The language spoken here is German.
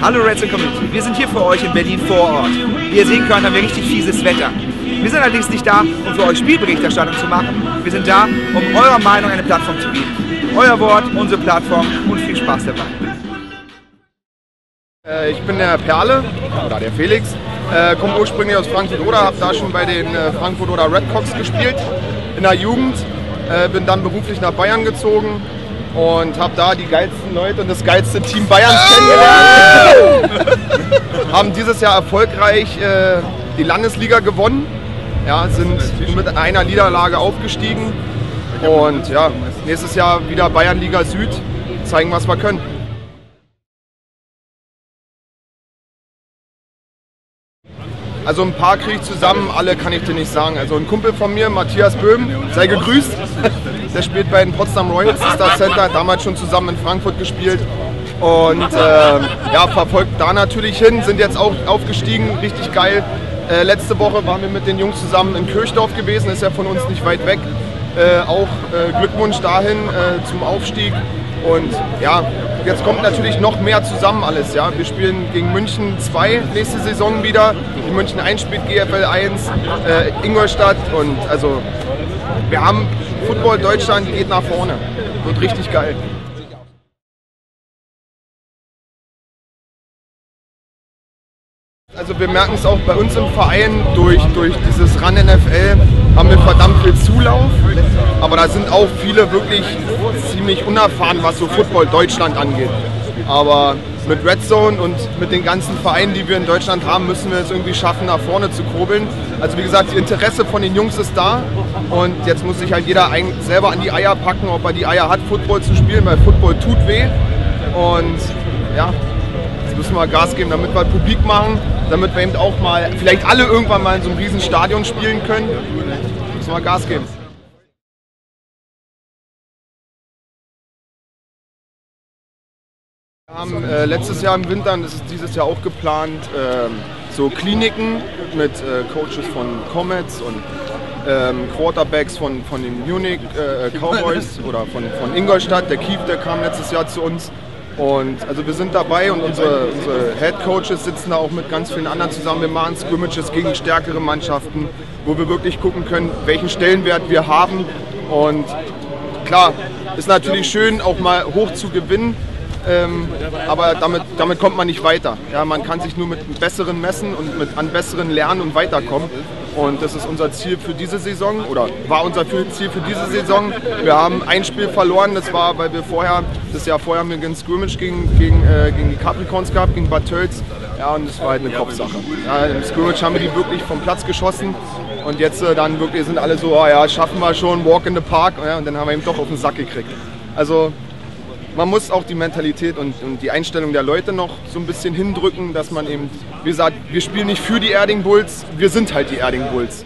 Hallo Reds Community, wir sind hier für euch in Berlin vor Ort. Wie ihr sehen könnt, haben wir richtig fieses Wetter. Wir sind allerdings nicht da, um für euch Spielberichterstattung zu machen. Wir sind da, um eurer Meinung eine Plattform zu bieten. Euer Wort, unsere Plattform und viel Spaß dabei. Äh, ich bin der Perle, oder der Felix, äh, komme ursprünglich aus Frankfurt-Oder, habe da schon bei den äh, Frankfurt-Oder Redcocks gespielt in der Jugend, bin dann beruflich nach Bayern gezogen und habe da die geilsten Leute und das geilste Team Bayerns kennengelernt. Haben dieses Jahr erfolgreich äh, die Landesliga gewonnen, ja, sind mit einer Niederlage aufgestiegen und ja, nächstes Jahr wieder Bayernliga Süd, zeigen, was wir können. Also ein paar kriege ich zusammen, alle kann ich dir nicht sagen. Also ein Kumpel von mir, Matthias Böhm, sei gegrüßt. Der spielt bei den Potsdam Royals, ist da Center, damals schon zusammen in Frankfurt gespielt. Und äh, ja, verfolgt da natürlich hin, sind jetzt auch aufgestiegen, richtig geil. Äh, letzte Woche waren wir mit den Jungs zusammen in Kirchdorf gewesen, ist ja von uns nicht weit weg. Äh, auch äh, Glückwunsch dahin äh, zum Aufstieg. Und ja, jetzt kommt natürlich noch mehr zusammen alles. Ja. Wir spielen gegen München 2 nächste Saison wieder. Die München 1 spielt GFL 1, äh, Ingolstadt. Und also wir haben Football Deutschland geht nach vorne. Wird richtig geil. Also wir merken es auch bei uns im Verein, durch, durch dieses RAN NFL haben wir verdammt viel Zulauf, aber da sind auch viele wirklich ziemlich unerfahren, was so Football Deutschland angeht. Aber mit Red Zone und mit den ganzen Vereinen, die wir in Deutschland haben, müssen wir es irgendwie schaffen, nach vorne zu kurbeln. Also wie gesagt, das Interesse von den Jungs ist da und jetzt muss sich halt jeder selber an die Eier packen, ob er die Eier hat, Football zu spielen, weil Football tut weh. Und ja, jetzt müssen wir Gas geben, damit wir Publik machen, damit wir eben auch mal, vielleicht alle irgendwann mal in so einem riesen Stadion spielen können. Müssen wir Gas geben. Wir haben äh, letztes Jahr im Winter, und das ist dieses Jahr auch geplant, äh, so Kliniken mit äh, Coaches von Comets und ähm, Quarterbacks von, von den Munich äh, Cowboys oder von, von Ingolstadt. Der Kief, der kam letztes Jahr zu uns. Und also wir sind dabei und unsere, unsere Head Coaches sitzen da auch mit ganz vielen anderen zusammen. Wir machen Scrimmages gegen stärkere Mannschaften, wo wir wirklich gucken können, welchen Stellenwert wir haben. Und klar, ist natürlich schön, auch mal hoch zu gewinnen. Ähm, aber damit, damit kommt man nicht weiter. Ja, man kann sich nur mit Besseren messen und mit, an Besseren lernen und weiterkommen. Und das ist unser Ziel für diese Saison oder war unser Ziel für diese Saison. Wir haben ein Spiel verloren, das war, weil wir vorher, das Jahr vorher haben wir einen Scrimmage gegen, gegen, äh, gegen die Capricorns gehabt, gegen Bad Tölz. Ja, und das war halt eine Kopfsache. Ja, Im Scrimmage haben wir die wirklich vom Platz geschossen. Und jetzt äh, dann wirklich sind alle so, oh ja, schaffen wir schon, walk in the park. Ja, und dann haben wir eben doch auf den Sack gekriegt. Also man muss auch die Mentalität und, und, die Einstellung der Leute noch so ein bisschen hindrücken, dass man eben, wie gesagt, wir spielen nicht für die Erding Bulls, wir sind halt die Erding Bulls.